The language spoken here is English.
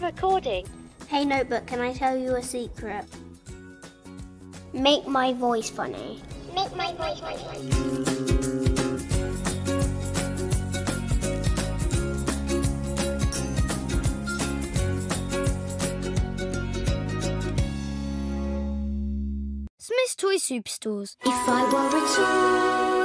recording. Hey Notebook, can I tell you a secret? Make my voice funny. Make my voice funny. Smyths Toy Superstores. If I were a toy